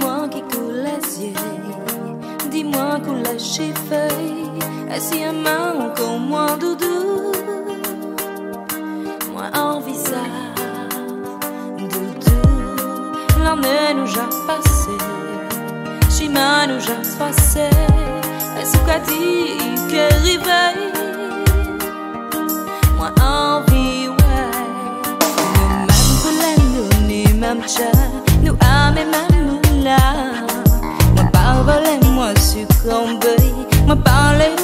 rosier. Dis-moi qu'on lâche feuille, assis à main comme moi doudou? Moi envisage, doudou, l'année nous a passé, chemin nous a passé, est-ce qu'a dit que réveille? Moi envie, ouais, nous même pour la nous, ni même chat, nous même là mà bao bao lên moi sự en beuil, mà bao lấy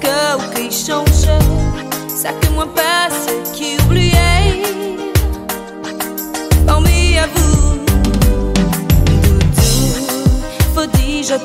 Est-ce que ou qui change Ça que moi passe qui oubliait Parmi à vous Doudou, faut dire